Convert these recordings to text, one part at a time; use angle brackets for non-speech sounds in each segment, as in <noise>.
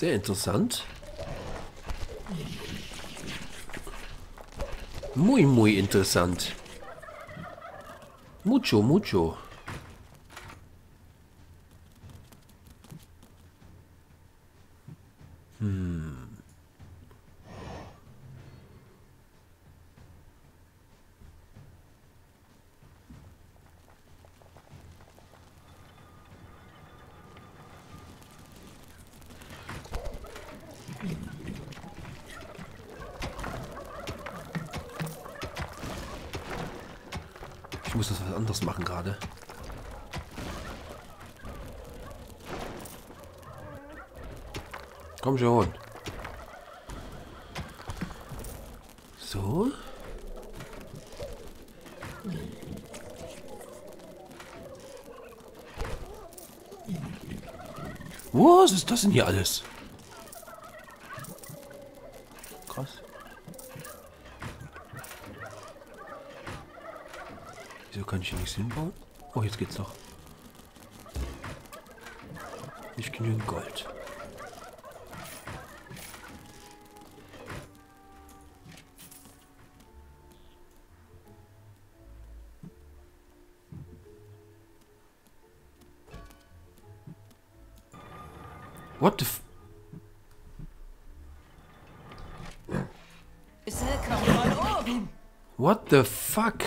Sehr interessant. Muy, muy interessant. Mucho, mucho. Ich muss das was anderes machen gerade. Komm schon. So. Was ist das denn hier alles? Krass. Wieso kann ich hier nichts hinbauen? Oh, jetzt geht's doch. Nicht genügend Gold. The fuck?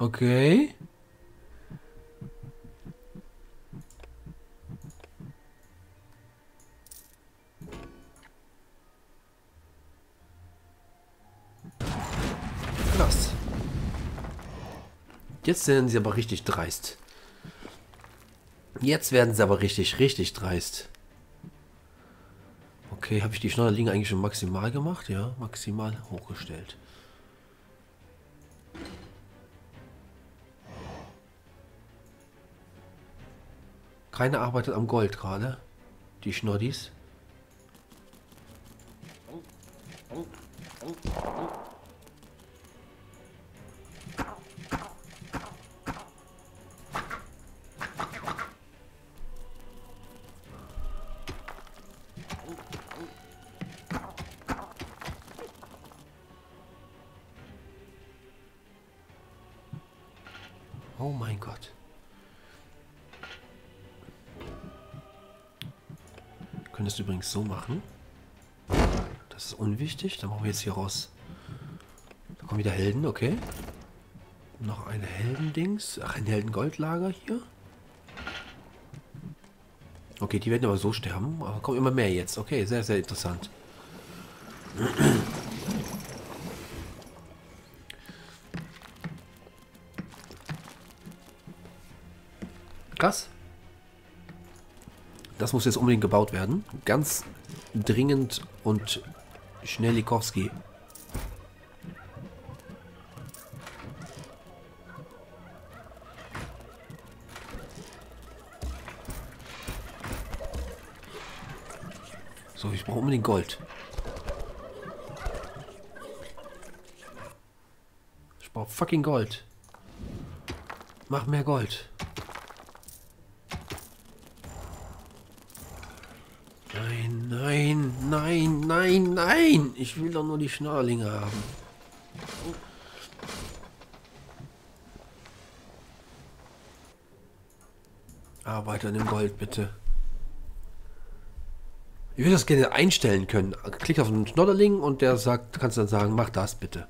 Okay. Krass. Jetzt werden sie aber richtig dreist. Jetzt werden sie aber richtig, richtig dreist. Okay, habe ich die Schneiderlinge eigentlich schon maximal gemacht? Ja, maximal hochgestellt. Keine arbeitet am Gold gerade. Die Schnoddis. Oh übrigens so machen. Das ist unwichtig. Dann machen wir jetzt hier raus. Da kommen wieder Helden, okay. Noch eine Heldendings. Ach, ein Heldengoldlager hier. Okay, die werden aber so sterben. Aber kommen immer mehr jetzt. Okay, sehr, sehr interessant. Das muss jetzt unbedingt gebaut werden. Ganz dringend und Schnellikowski. So, ich brauche unbedingt Gold. Ich brauche fucking Gold. Mach mehr Gold. Nein, nein, nein, nein. Ich will doch nur die Schnarrlinge haben. Arbeiter an dem Gold, bitte. Ich würde das gerne einstellen können. Klick auf den Schnodderling und der sagt, kannst dann sagen, mach das bitte.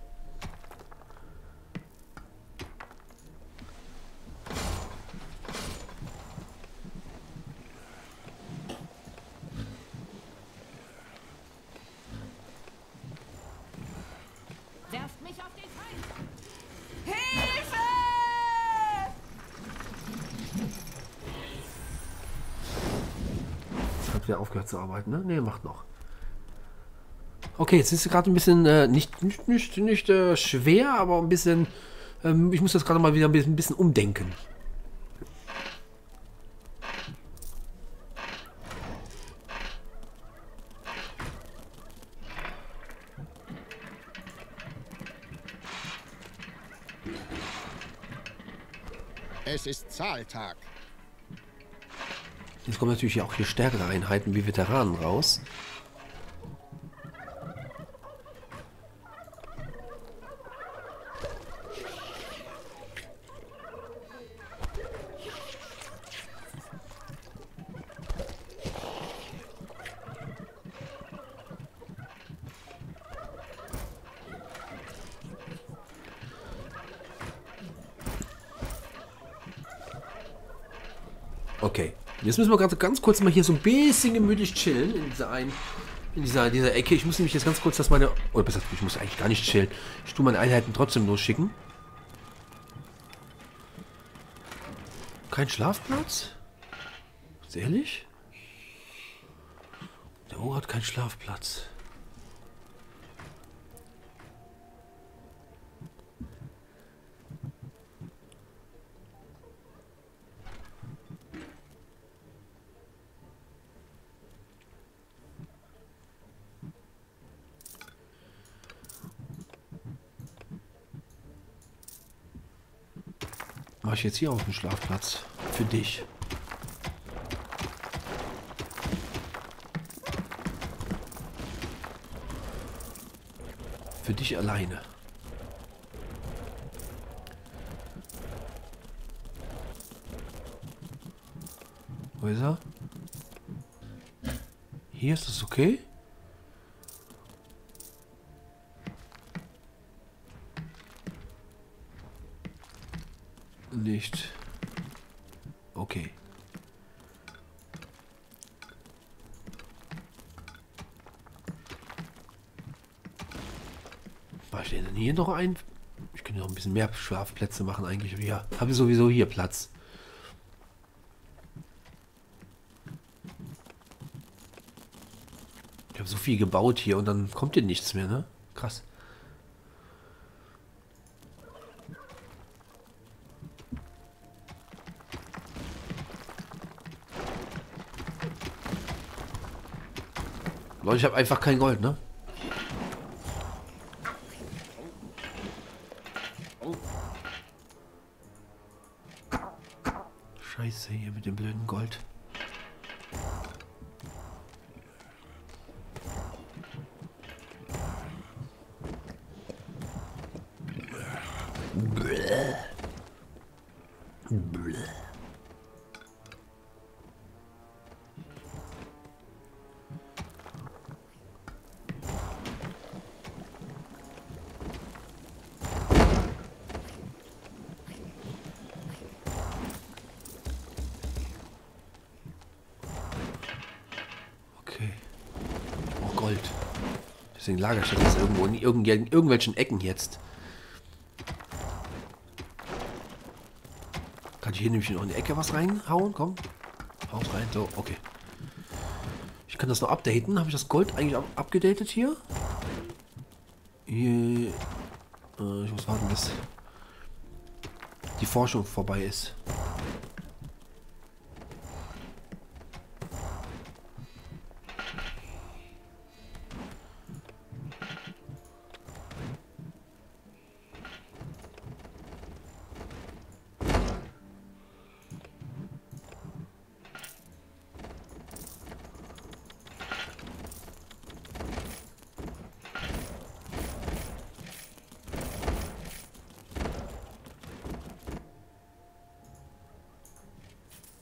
Werft mich auf den Feind. Hilfe! Hat wieder aufgehört zu arbeiten, ne? Ne, macht noch. Okay, jetzt ist es gerade ein bisschen, äh, nicht, nicht, nicht, nicht äh, schwer, aber ein bisschen, ähm, ich muss das gerade mal wieder ein bisschen, ein bisschen umdenken. Es ist Zahltag. Jetzt kommen natürlich auch hier stärkere Einheiten wie Veteranen raus. Okay. Jetzt müssen wir gerade ganz kurz mal hier so ein bisschen gemütlich chillen in dieser einen, in dieser, dieser Ecke. Ich muss nämlich jetzt ganz kurz, dass meine, oder besser, ich muss eigentlich gar nicht chillen. Ich tue meine Einheiten trotzdem losschicken. Kein Schlafplatz? Ist ehrlich? Der Ohr hat keinen Schlafplatz. Jetzt hier auf den Schlafplatz. Für dich. Für dich alleine. Wo ist er? Hier ist es okay? Nicht. Okay. Was steht denn hier noch ein? Ich könnte noch ein bisschen mehr Schlafplätze machen eigentlich. Ja, habe ich sowieso hier Platz. Ich habe so viel gebaut hier und dann kommt hier nichts mehr, ne? Krass. Leute, ich habe einfach kein Gold, ne? Scheiße hier mit dem blöden Gold. Deswegen ich das irgendwo in irgend- in irgendwelchen Ecken jetzt. Kann ich hier nämlich noch in die Ecke was reinhauen? Komm. Haus rein. So, okay. Ich kann das noch updaten. Habe ich das Gold eigentlich up abgedatet hier? Hier. Äh, ich muss warten, bis die Forschung vorbei ist.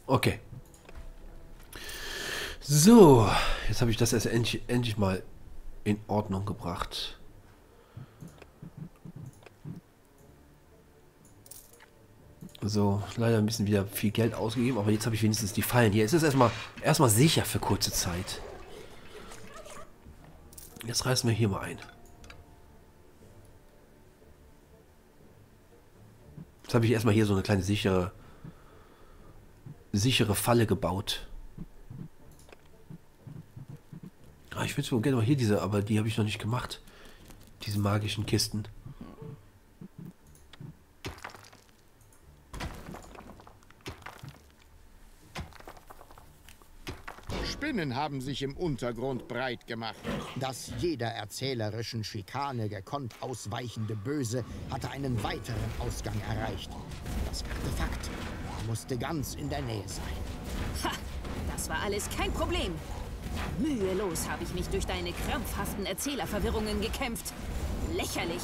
Okay. So, jetzt habe ich das erst endlich, endlich mal in Ordnung gebracht. So, leider ein bisschen wieder viel Geld ausgegeben, aber jetzt habe ich wenigstens die Fallen hier. Es ist erstmal erstmal sicher für kurze Zeit. Jetzt reißen wir hier mal ein. Jetzt habe ich erstmal hier so eine kleine sichere sichere Falle gebaut. Ah, ich würde so gerne mal hier diese, aber die habe ich noch nicht gemacht. Diese magischen Kisten. Spinnen haben sich im Untergrund breit gemacht. Das jeder erzählerischen Schikane gekonnt ausweichende Böse hatte einen weiteren Ausgang erreicht. Das Artefakt musste ganz in der Nähe sein. Ha! Das war alles kein Problem. Mühelos habe ich mich durch deine krampfhaften Erzählerverwirrungen gekämpft. Lächerlich.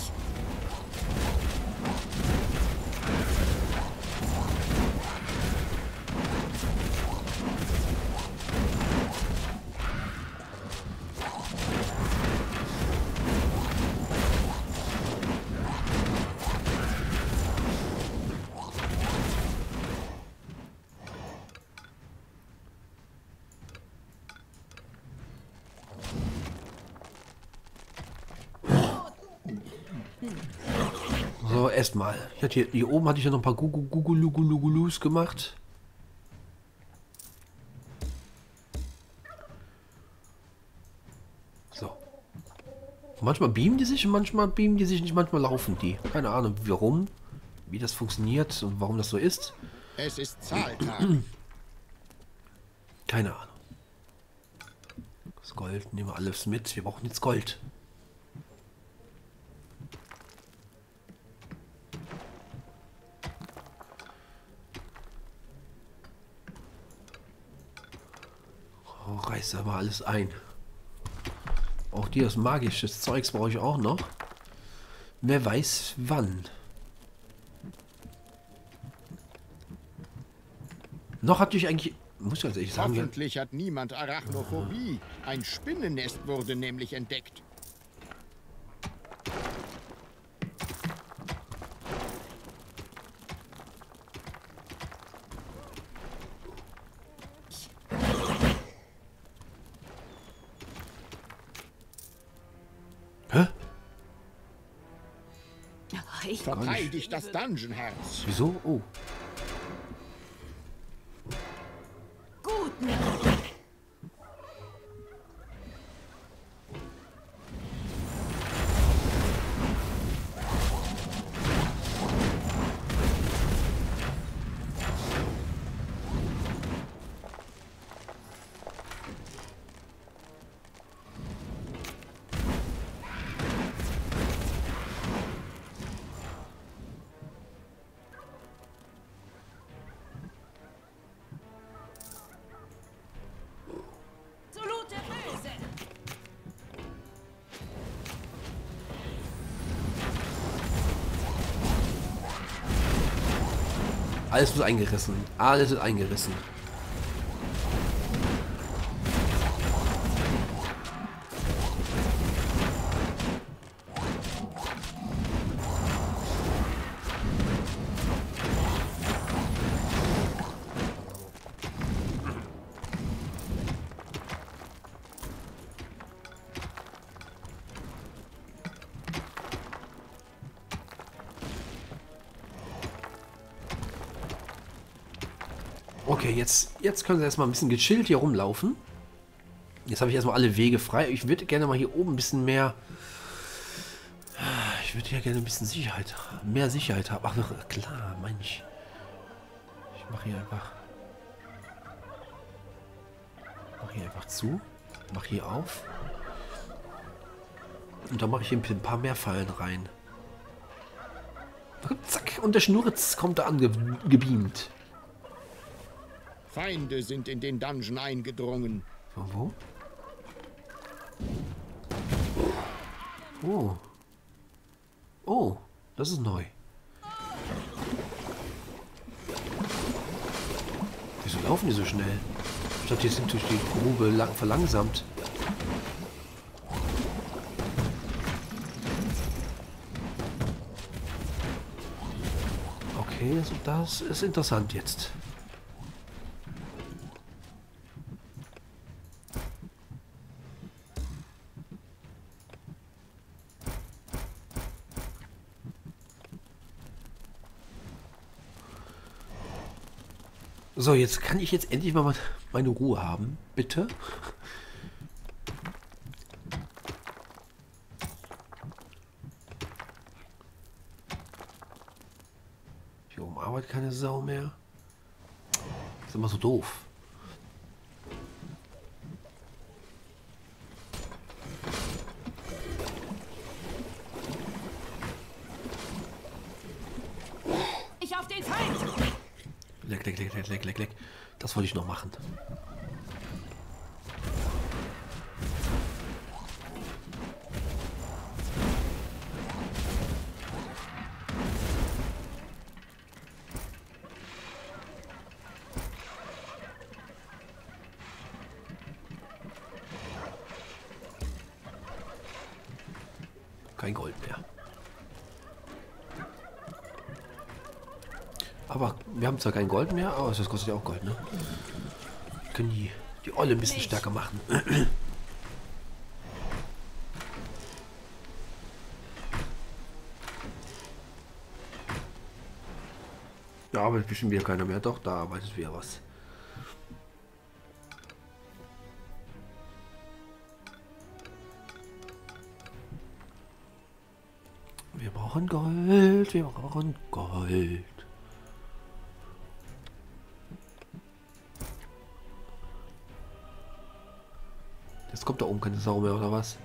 So, erstmal. Ich hatte hier, hier oben hatte ich ja noch ein paar Gugulugulugulus gemacht. So. Manchmal beamen die sich und manchmal beamen die sich nicht, manchmal laufen die. Keine Ahnung, warum, wie das funktioniert und warum das so ist. Es ist Zahltag. Keine Ahnung. Das Gold nehmen wir alles mit. Wir brauchen jetzt Gold. Oh, reiß aber alles ein. Auch dieses magisches Zeugs brauche ich auch noch. Wer weiß wann. Noch hatte ich eigentlich, muss ich ganz ehrlich sagen, Hoffentlich hat niemand Arachnophobie. Ein Spinnennest wurde nämlich entdeckt. Verteidigt das Dungeonherz. Wieso? Oh. Alles wird eingerissen. Alles wird eingerissen. Jetzt, jetzt können sie erstmal ein bisschen gechillt hier rumlaufen. Jetzt habe ich erstmal alle Wege frei. Ich würde gerne mal hier oben ein bisschen mehr... Ich würde ja gerne ein bisschen Sicherheit, mehr Sicherheit haben. Ach, klar, Mensch. Ich mache hier einfach... Mache hier einfach zu. Mache hier auf. Und dann mache ich hier ein paar mehr Fallen rein. Zack, und der Schnurz kommt da angebeamt. Feinde sind in den Dungeon eingedrungen. Von wo? Oh. Oh, das ist neu. Wieso laufen die so schnell? Ich dachte, die sind durch die Grube lang verlangsamt. Okay, also das ist interessant jetzt. So, jetzt kann ich jetzt endlich mal meine Ruhe haben, bitte. Hier oben arbeitet keine Sau mehr. Das ist immer so doof. Leck, leck, leck, leck, leck, leck. Das wollte ich noch machen. Kein Gold mehr. Aber wir haben zwar kein Gold mehr, aber das kostet ja auch Gold, ne? Können die, die Olle ein bisschen stärker machen. Da arbeitet bestimmt wieder keiner mehr. Doch, da arbeitet wieder was. Wir brauchen Gold, wir brauchen Gold. Keine Sau mehr, oder was?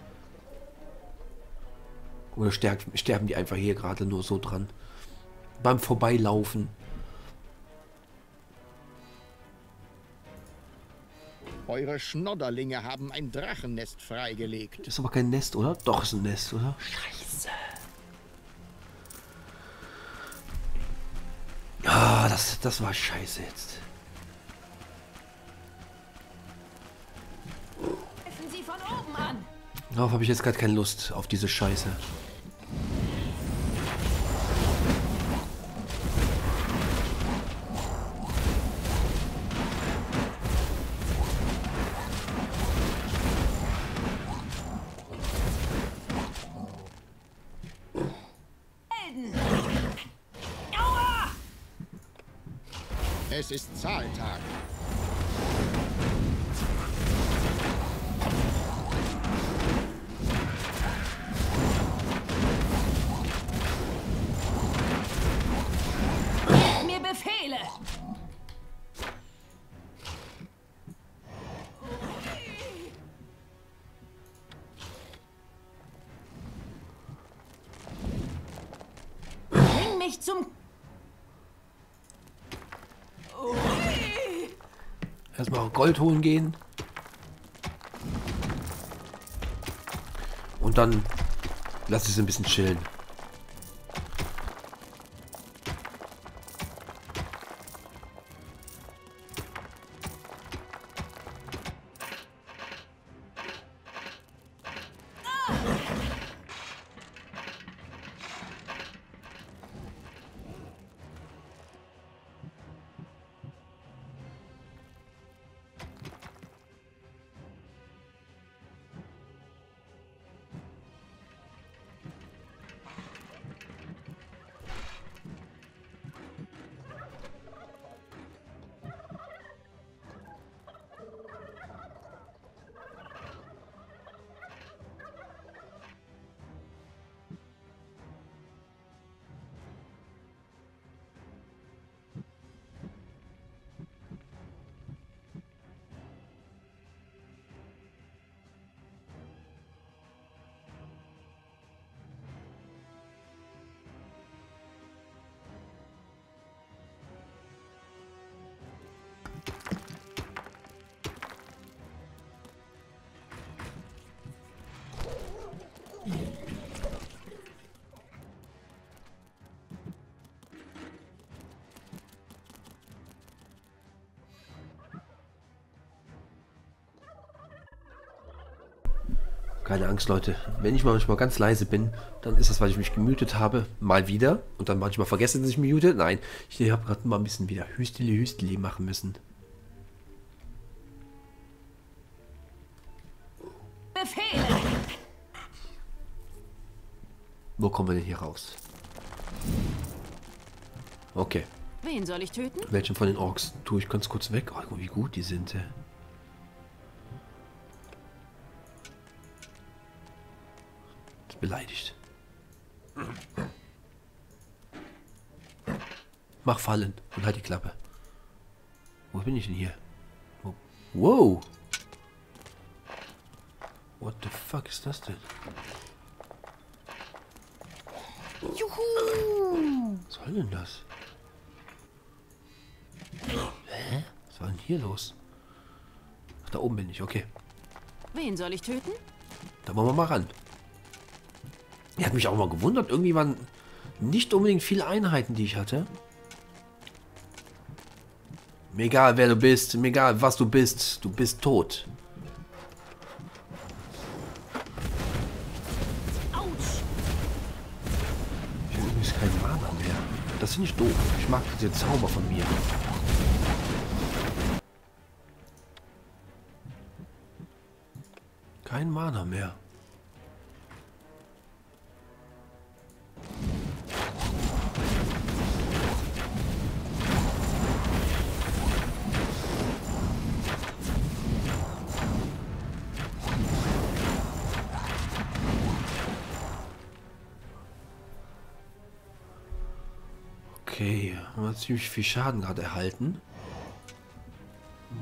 Oder sterben, sterben die einfach hier gerade nur so dran? Beim Vorbeilaufen. Eure Schnodderlinge haben ein Drachennest freigelegt. Das ist aber kein Nest, oder? Doch, ist ein Nest, oder? Scheiße. Ah, das, das war scheiße jetzt. Darauf habe ich jetzt gerade keine Lust, auf diese Scheiße. Gold holen gehen. Und dann lass ich es ein bisschen chillen. Keine Angst, Leute. Wenn ich manchmal ganz leise bin, dann ist das, weil ich mich gemütet habe. Mal wieder. Und dann manchmal vergesse, dass ich mich mute. Nein, ich habe gerade mal ein bisschen wieder Hüsteli, Hüsteli machen müssen. Befehle! Wo kommen wir denn hier raus? Okay. Wen soll ich töten? Welchen von den Orks tue ich ganz kurz weg? Oh, wie gut die sind. äh. Beleidigt. Mach Fallen und halt die Klappe. Wo bin ich denn hier? Wo- Wow. What the fuck ist das denn? Juhu! Was soll denn das? Hä? Was war denn hier los? Ach, da oben bin ich, okay. Wen soll ich töten? Da wollen wir mal ran. Er hat mich auch mal gewundert. Irgendwie waren nicht unbedingt viele Einheiten, die ich hatte. Mir egal, wer du bist. Mir egal, was du bist. Du bist tot. Ich habe übrigens keinen Mana mehr. Das finde ich doof. Ich mag diese Zauber von mir. Kein Mana mehr. Okay, haben wir ziemlich viel Schaden gerade erhalten.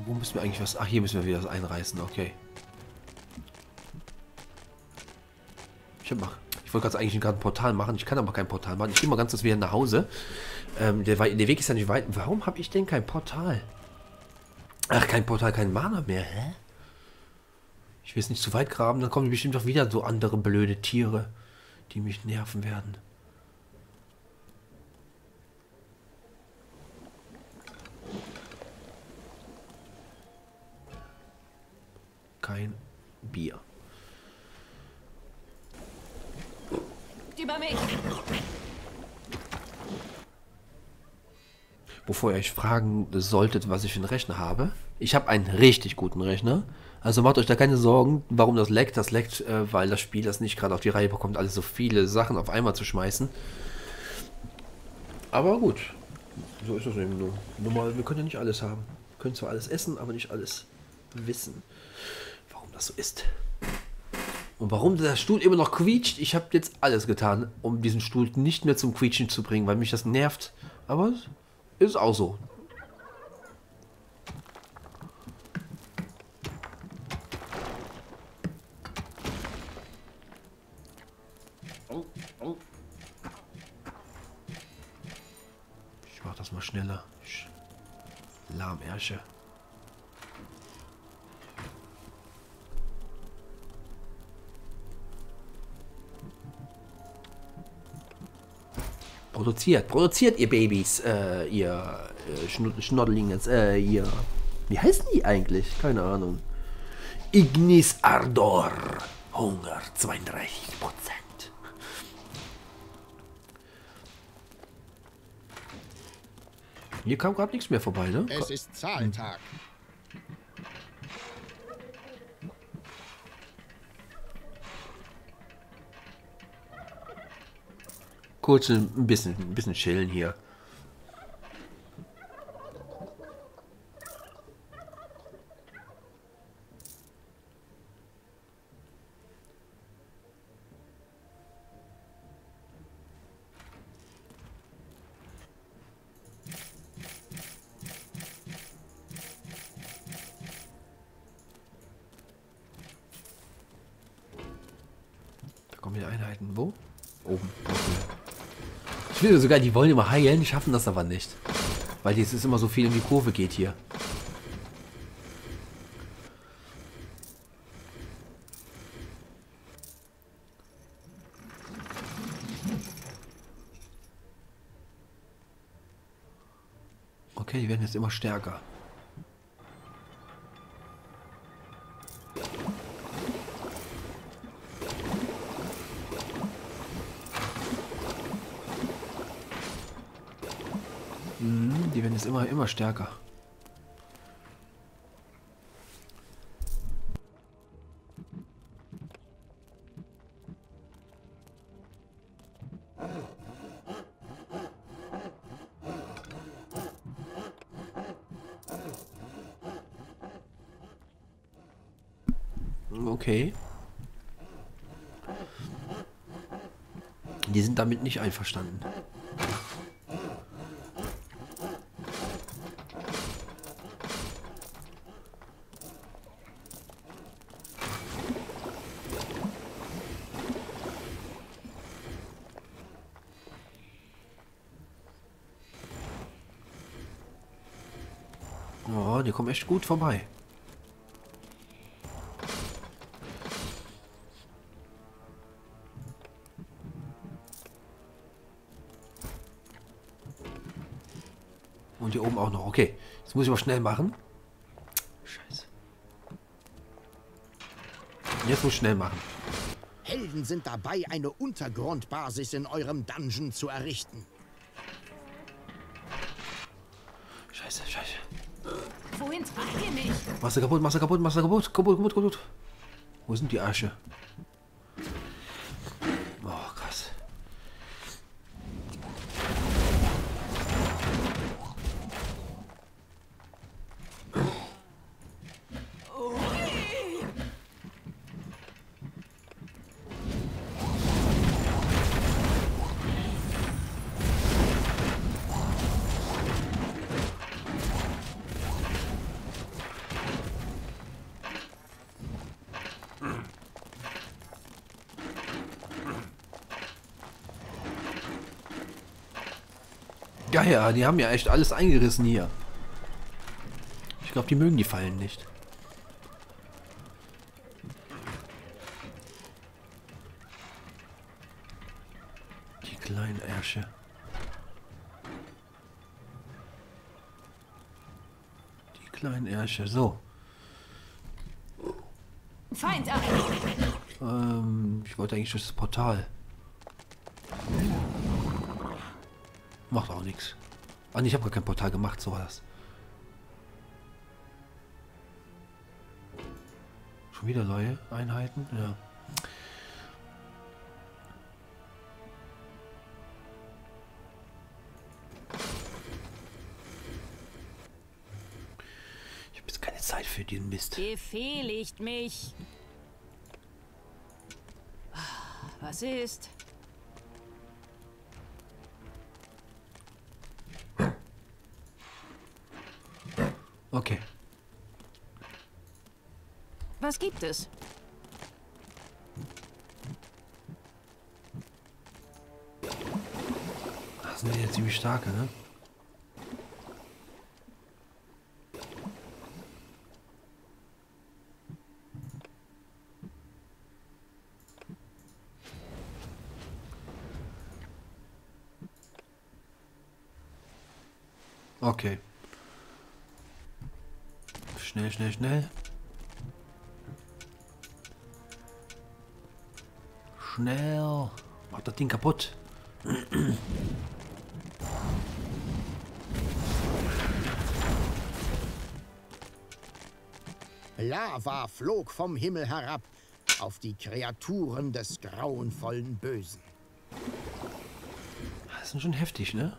Wo müssen wir eigentlich was... Ach, hier müssen wir wieder was einreißen, okay. Ich, mach, ich wollte gerade eigentlich gerade ein Portal machen, ich kann aber kein Portal machen. Ich gehe mal ganz kurz wieder nach Hause. Ähm, der, der Weg ist ja nicht weit. Warum habe ich denn kein Portal? Ach, kein Portal, kein Mana mehr, hä? Ich will es nicht zu weit graben, dann kommen bestimmt doch wieder so andere blöde Tiere, die mich nerven werden. Kein Bier. Über mich! Bevor ihr euch fragen solltet, was ich für einen Rechner habe, ich habe einen richtig guten Rechner. Also macht euch da keine Sorgen, warum das leckt. Das leckt, äh, weil das Spiel das nicht gerade auf die Reihe bekommt, alles so viele Sachen auf einmal zu schmeißen. Aber gut, so ist das eben nur. Nur mal, wir können ja nicht alles haben. Wir können zwar alles essen, aber nicht alles wissen, das so ist. Und warum der Stuhl immer noch quietscht, ich habe jetzt alles getan, um diesen Stuhl nicht mehr zum Quietschen zu bringen, weil mich das nervt. Aber ist auch so. Ich mach das mal schneller. Lahmärsche. Produziert, produziert ihr Babys, äh, ihr äh, Schnoddelingens, äh, ihr. Wie heißen die eigentlich? Keine Ahnung. Ignis Ardor. Hunger 32 Prozent. Hier kam gerade nichts mehr vorbei, ne? Es ist Zahltag. Kurz ein bisschen, ein bisschen chillen hier. Da kommen wieder Einheiten. Wo? Oben. Okay. Finde sogar, die wollen immer heilen, die schaffen das aber nicht. Weil jetzt ist immer so viel in die Kurve geht hier. Okay, die werden jetzt immer stärker. Immer, immer stärker. Okay. Die sind damit nicht einverstanden. Oh, die kommen echt gut vorbei. Und hier oben auch noch. Okay, das muss ich aber schnell machen. Scheiße. Jetzt muss ich schnell machen. Helden sind dabei, eine Untergrundbasis in eurem Dungeon zu errichten. Scheiße, scheiße. Wohin tragt ihr mich? Machst du kaputt, machst du kaputt, machst du kaputt, kaputt, kaputt, kaputt. Wo sind die Asche? Oh, krass. Ja, die haben ja echt alles eingerissen hier. Ich glaube, die mögen die Fallen nicht. Die kleinen Ärsche. Die kleinen Ärsche. So. Feind! Ähm, ich wollte eigentlich durch das Portal. Macht auch nichts. Ah, nee, ich habe gar kein Portal gemacht, so war das. Schon wieder neue Einheiten? Ja. Ich habe jetzt keine Zeit für den Mist. Befehligt mich. Was ist? Was gibt es? Das sind ja ziemlich starke, ne? Okay. Schnell, schnell, schnell. Schnell. Mach das Ding kaputt. Lava flog vom Himmel herab auf die Kreaturen des grauenvollen Bösen. Das sind schon heftig, ne?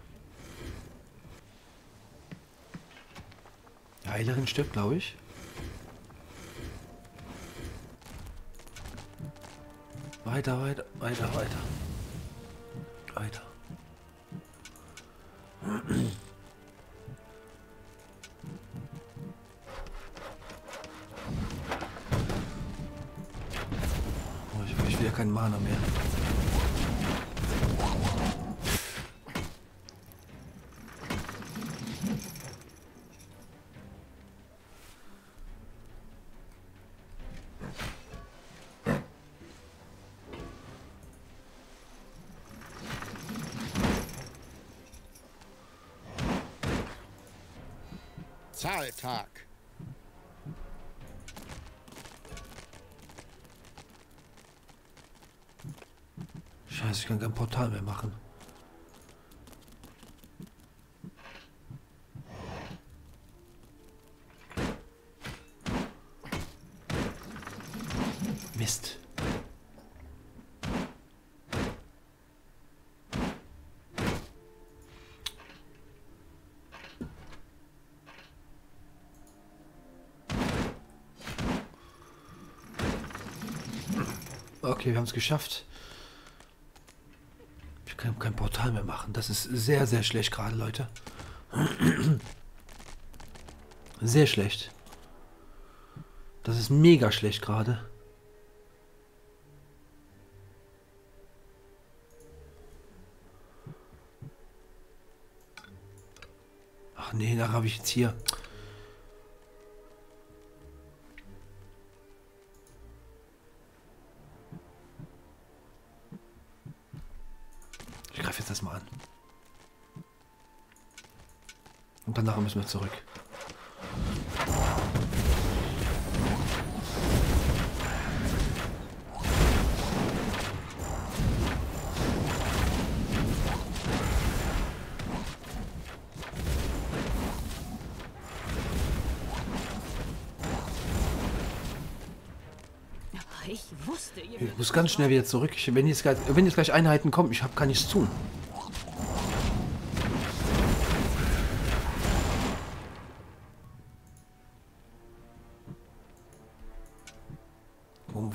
Die Heilerin stirbt, glaube ich. Weiter, weiter, weiter, weiter. Weiter. Oh, ich, ich will ja keinen Mana mehr. Zahltag. Scheiße, ich kann kein Portal mehr machen. Mist. Okay, wir haben es geschafft. Ich kann kein Portal mehr machen. Das ist sehr, sehr schlecht gerade, Leute. <clears throat> Sehr schlecht. Das ist mega schlecht gerade. Ach nee, da habe ich jetzt hier. Nachher müssen wir zurück. Ich wusste, ihr Ich muss ganz schnell wieder zurück. Ich, wenn, jetzt gleich, wenn jetzt gleich Einheiten kommen, ich hab, kann nichts tun.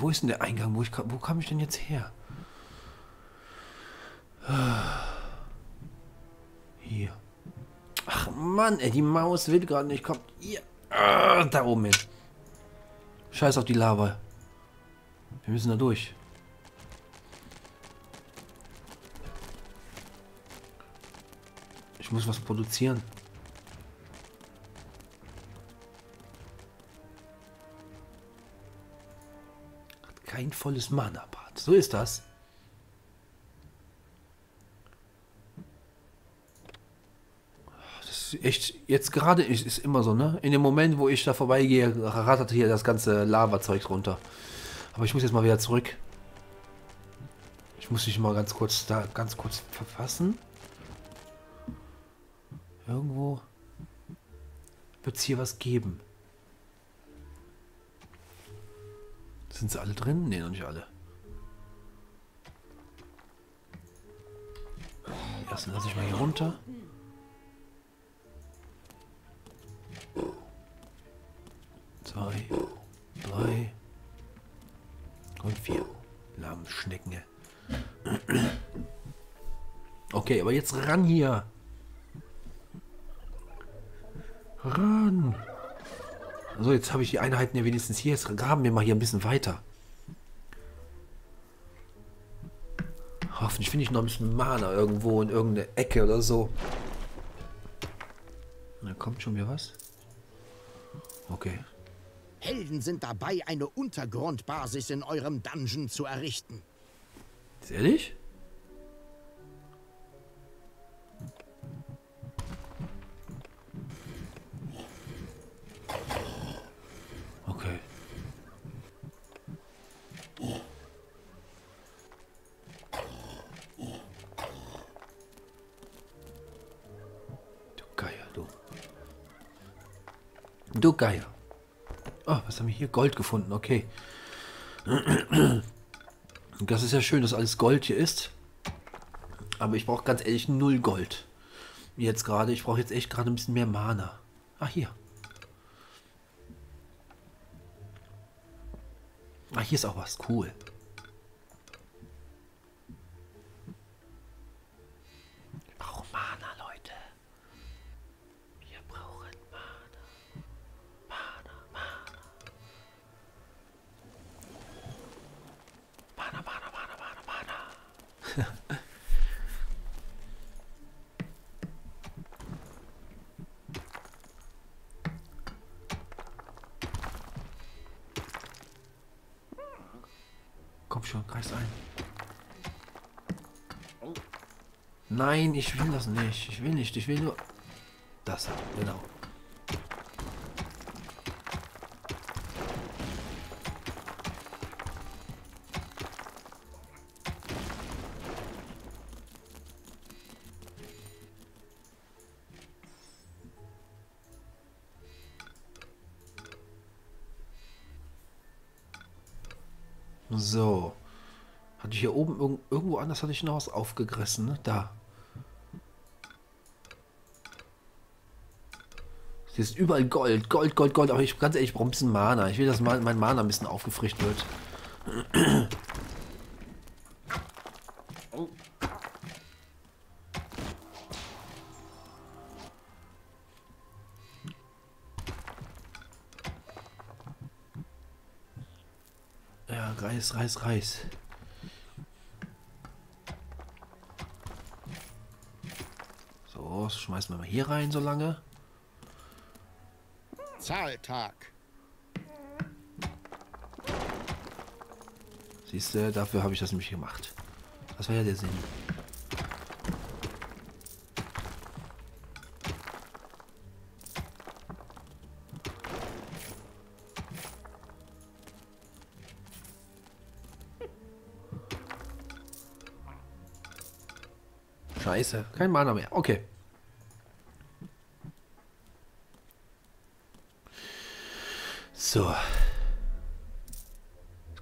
Wo, ist denn der Eingang? Wo, ich, wo kam ich denn jetzt her? Hier. Ach Mann, ey, die Maus will gerade nicht. Kommt hier. Ah, da oben hin. Scheiß auf die Lava. Wir müssen da durch. Ich muss was produzieren. Kein volles Mana-Bad. So ist das. Das ist echt, jetzt gerade ist, ist immer so, ne? In dem Moment, wo ich da vorbeigehe, rattert hier das ganze Lava-Zeug runter. Aber ich muss jetzt mal wieder zurück. Ich muss mich mal ganz kurz da ganz kurz verfassen. Irgendwo wird es hier was geben. Sind sie alle drin? Ne, noch nicht alle. Erst lasse ich mal hier runter. Zwei, drei und vier. Lammschnecken. Okay, aber jetzt ran hier. Ran. So, jetzt habe ich die Einheiten ja wenigstens hier. Jetzt graben wir mal hier ein bisschen weiter. Hoffentlich finde ich noch ein bisschen Mana irgendwo in irgendeine Ecke oder so. Da kommt schon wieder was. Okay. Helden sind dabei, eine Untergrundbasis in eurem Dungeon zu errichten. Ist ehrlich? Du Geier. Oh, was haben wir hier? Gold gefunden, okay. Das ist ja schön, dass alles Gold hier ist. Aber ich brauche ganz ehrlich null Gold. Jetzt gerade. Ich brauche jetzt echt gerade ein bisschen mehr Mana. Ah, hier. Ah, hier ist auch was. Cool. Wir brauchen Mana, Leute. Wir brauchen Mana. Mana, Mana. Mana, Mana, Mana, Mana, Mana. Komm schon, kreis ein. Nein, ich will das nicht. Ich will nicht. Ich will nur. Das, genau. Anders hatte ich noch was aufgegriffen, ne? Da. Hier ist überall Gold, Gold, Gold, Gold. Aber ich ganz ehrlich, ich brauche ein bisschen Mana. Ich will, dass mein, mein Mana ein bisschen aufgefrischt wird. Ja, Reis, Reis, Reis. raus. Schmeißen wir mal hier rein, so lange. Zahltag. Siehst du, dafür habe ich das nämlich gemacht. Das war ja der Sinn. Scheiße, kein Mana mehr. Okay.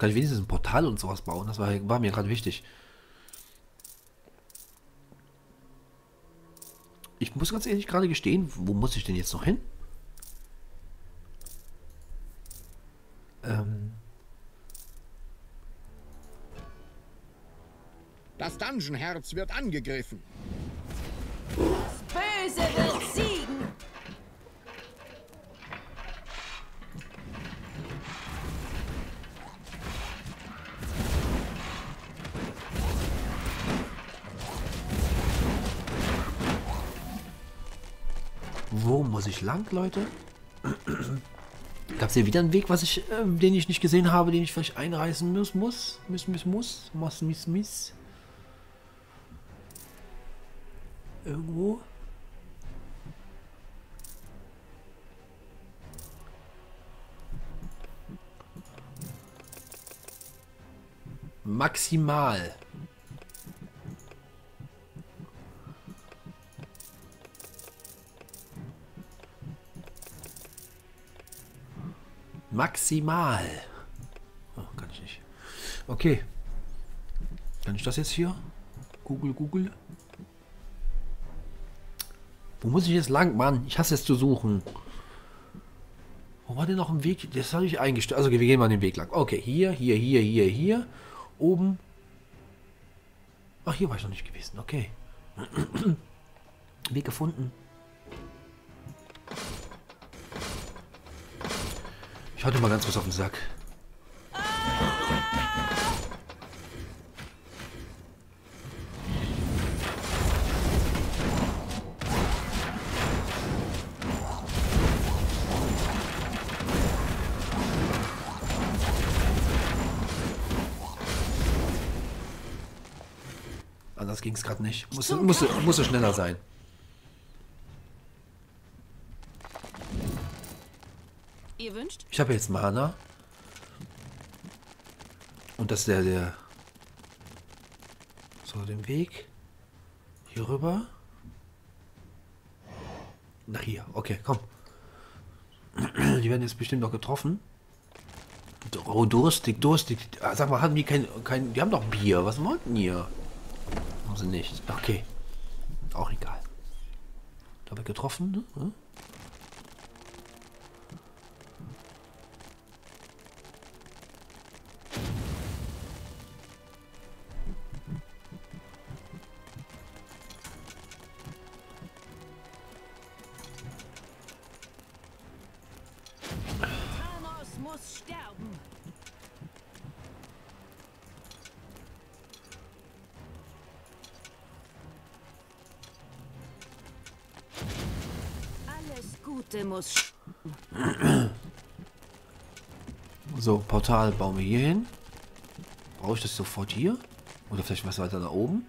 Kann ich wenigstens ein Portal und sowas bauen. Das war, war mir gerade wichtig. Ich muss ganz ehrlich gerade gestehen, wo muss ich denn jetzt noch hin? Ähm. Das Dungeon-Herz wird angegriffen. Lang, Leute? Gab es hier wieder einen Weg, was ich, äh, den ich nicht gesehen habe, den ich vielleicht einreißen muss? Muss, muss, muss, muss, muss, miss, miss. Irgendwo? Maximal. Maximal. Oh, kann ich nicht. Okay. Kann ich das jetzt hier? Google, Google. Wo muss ich jetzt lang, Mann? Ich hasse es zu suchen. Wo war denn noch ein Weg? Das habe ich eingestellt. Also, wir gehen mal den Weg lang. Okay, hier, hier, hier, hier, hier. Oben. Ach, hier war ich noch nicht gewesen. Okay. <clears throat> Weg gefunden. Ich hatte mal ganz was auf den Sack. Anders ging es gerade nicht. Muss, muss, muss schneller sein. Ihr wünscht? Ich habe jetzt Mana. Und das ist der, der... So, den Weg. Hier rüber. Nach hier. Okay, komm. <clears throat> Die werden jetzt bestimmt noch getroffen. Oh, durstig, durstig. Ah, Sag mal, haben die kein, kein... Die haben doch Bier. Was wollten die hier? Haben sie nicht. Okay. Auch egal. Da wird getroffen, ne? Portal bauen wir hier hin. Brauche ich das sofort hier? Oder vielleicht was weiter da oben?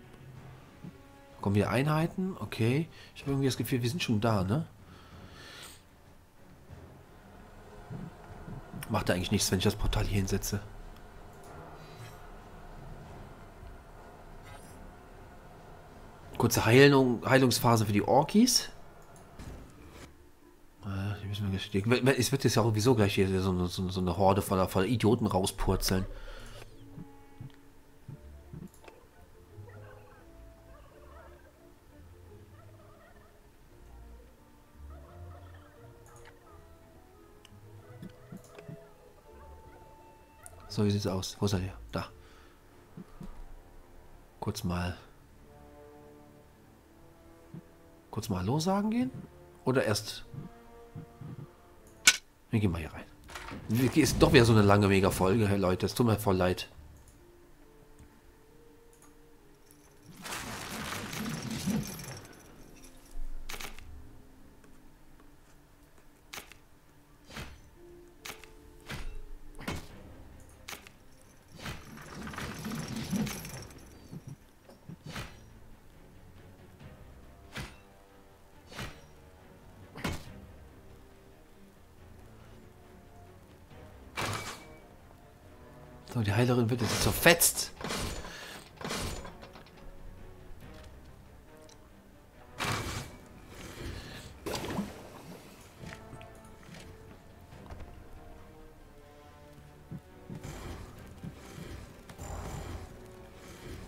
Kommen hier Einheiten? Okay. Ich habe irgendwie das Gefühl, wir sind schon da, ne? Macht eigentlich nichts, wenn ich das Portal hier hinsetze. Kurze Heilung, Heilungsphase für die Orkis. Die müssen wir die- Es wird jetzt ja sowieso gleich hier so, eine- so, so eine Horde voller, voller Idioten rauspurzeln. So, wie sieht's aus? Wo er hier? Da. Kurz mal. Kurz mal Hallo sagen gehen? Oder erst. Wir gehen mal hier rein. Ist doch wieder so eine lange Mega-Folge, Leute. Es tut mir voll leid. Heilerin wird jetzt zerfetzt.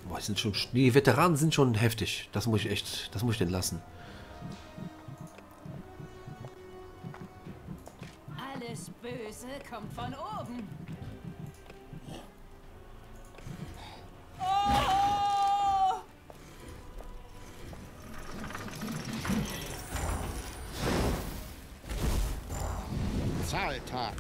Boah, sind schon, die Veteranen sind schon heftig. Das muss ich echt, das muss ich denn lassen. Alles Böse kommt von oben. Zahltag.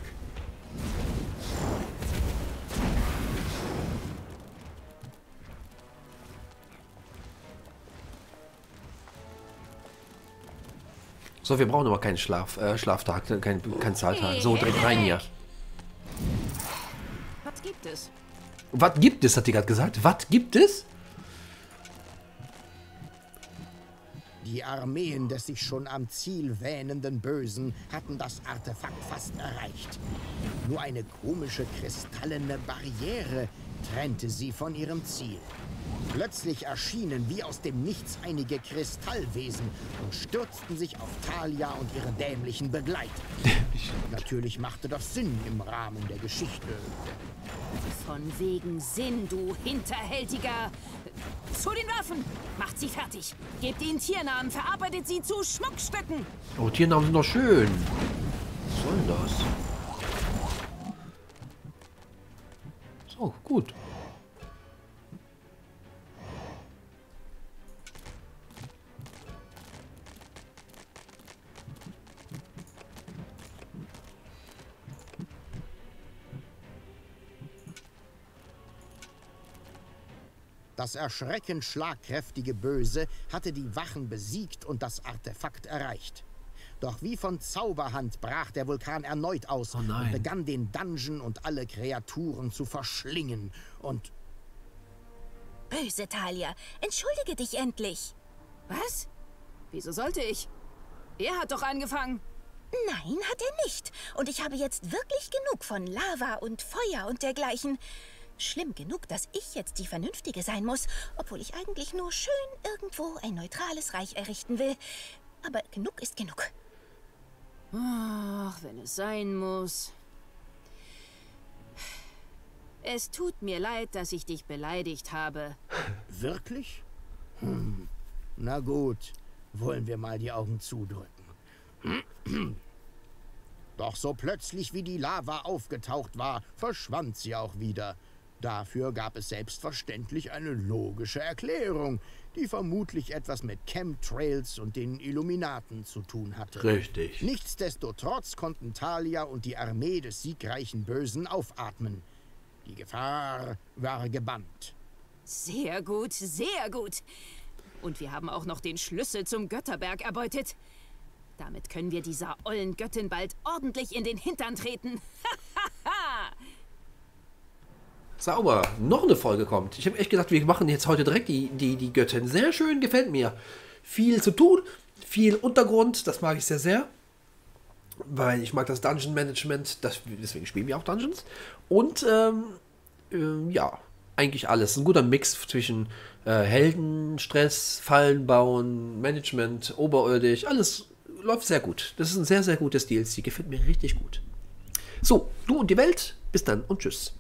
So, wir brauchen aber keinen Schlaf, äh, Schlaftag, keinen kein Zahltag. So, direkt rein hier. Was gibt es? Was gibt es, hat die gerade gesagt? Was gibt es? Die Armeen des sich schon am Ziel wähnenden Bösen hatten das Artefakt fast erreicht. Nur eine komische kristallene Barriere trennte sie von ihrem Ziel. Plötzlich erschienen wie aus dem Nichts einige Kristallwesen und stürzten sich auf Talia und ihre dämlichen Begleiter. Natürlich machte das Sinn im Rahmen der Geschichte. Von wegen Sinn, du hinterhältiger... Zu den Waffen! Macht sie fertig! Gebt ihnen Tiernamen, verarbeitet sie zu Schmuckstücken! Oh, Tiernamen sind doch schön. Was soll denn das? So, gut. Das erschreckend schlagkräftige Böse hatte die Wachen besiegt und das Artefakt erreicht. Doch wie von Zauberhand brach der Vulkan erneut aus Oh und begann den Dungeon und alle Kreaturen zu verschlingen. Und Böse Talia, entschuldige dich endlich. Was? Wieso sollte ich? Er hat doch angefangen. Nein, hat er nicht. Und ich habe jetzt wirklich genug von Lava und Feuer und dergleichen. Schlimm genug, dass ich jetzt die Vernünftige sein muss, obwohl ich eigentlich nur schön irgendwo ein neutrales Reich errichten will. Aber genug ist genug. Ach, wenn es sein muss. Es tut mir leid, dass ich dich beleidigt habe. <laughs> wirklich? Hm. Na gut, wollen wir mal die Augen zudrücken. <clears throat> Doch so plötzlich wie die Lava aufgetaucht war, verschwand sie auch wieder. Dafür gab es selbstverständlich eine logische Erklärung, die vermutlich etwas mit Chemtrails und den Illuminaten zu tun hatte. Richtig. Nichtsdestotrotz konnten Talia und die Armee des siegreichen Bösen aufatmen. Die Gefahr war gebannt. Sehr gut, sehr gut. Und wir haben auch noch den Schlüssel zum Götterberg erbeutet. Damit können wir dieser ollen Göttin bald ordentlich in den Hintern treten. <laughs> Sauber. Noch eine Folge kommt. Ich habe echt gedacht, wir machen jetzt heute direkt die, die, die Göttin. Sehr schön, gefällt mir. Viel zu tun, viel Untergrund, das mag ich sehr, sehr. Weil ich mag das Dungeon Management, das, deswegen spielen wir auch Dungeons. Und ähm, ähm, ja, eigentlich alles. Ein guter Mix zwischen äh, Helden, Stress, Fallen bauen, Management, oberirdisch, alles läuft sehr gut. Das ist ein sehr, sehr gutes DLC. Gefällt mir richtig gut. So, du und die Welt. Bis dann und tschüss.